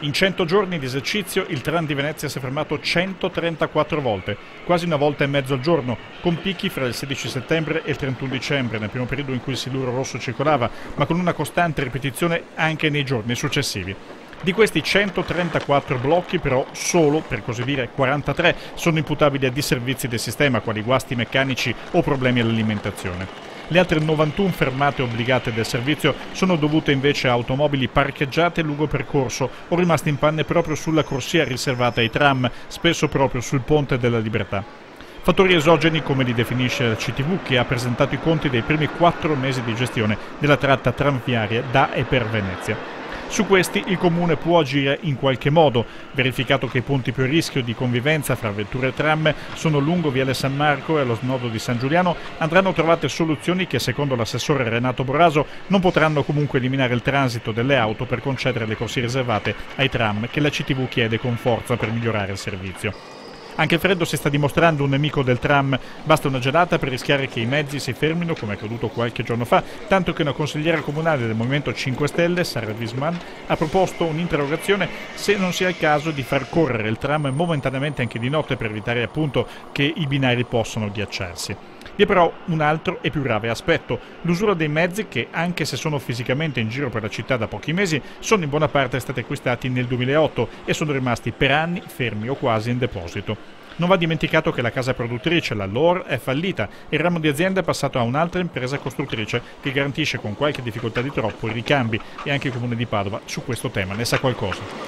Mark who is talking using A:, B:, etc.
A: In 100 giorni di esercizio il tram di Venezia si è fermato 134 volte, quasi una volta e mezzo al giorno, con picchi fra il 16 settembre e il 31 dicembre, nel primo periodo in cui il siluro rosso circolava, ma con una costante ripetizione anche nei giorni successivi. Di questi 134 blocchi però solo, per così dire, 43 sono imputabili a disservizi del sistema, quali guasti meccanici o problemi all'alimentazione. Le altre 91 fermate obbligate del servizio sono dovute invece a automobili parcheggiate lungo percorso o rimaste in panne proprio sulla corsia riservata ai tram, spesso proprio sul Ponte della Libertà. Fattori esogeni come li definisce la CTV che ha presentato i conti dei primi quattro mesi di gestione della tratta tranviaria da e per Venezia. Su questi il Comune può agire in qualche modo, verificato che i punti più a rischio di convivenza fra vetture e tram sono lungo Viale San Marco e lo snodo di San Giuliano, andranno trovate soluzioni che secondo l'assessore Renato Boraso non potranno comunque eliminare il transito delle auto per concedere le corsie riservate ai tram che la CTV chiede con forza per migliorare il servizio. Anche il freddo si sta dimostrando un nemico del tram, basta una gelata per rischiare che i mezzi si fermino come è accaduto qualche giorno fa, tanto che una consigliera comunale del Movimento 5 Stelle, Sara Wiesmann, ha proposto un'interrogazione se non sia il caso di far correre il tram momentaneamente anche di notte per evitare appunto che i binari possano ghiacciarsi. Vi è però un altro e più grave aspetto, l'usura dei mezzi che, anche se sono fisicamente in giro per la città da pochi mesi, sono in buona parte stati acquistati nel 2008 e sono rimasti per anni fermi o quasi in deposito. Non va dimenticato che la casa produttrice, la LOR, è fallita e il ramo di azienda è passato a un'altra impresa costruttrice che garantisce con qualche difficoltà di troppo i ricambi e anche il comune di Padova su questo tema ne sa qualcosa.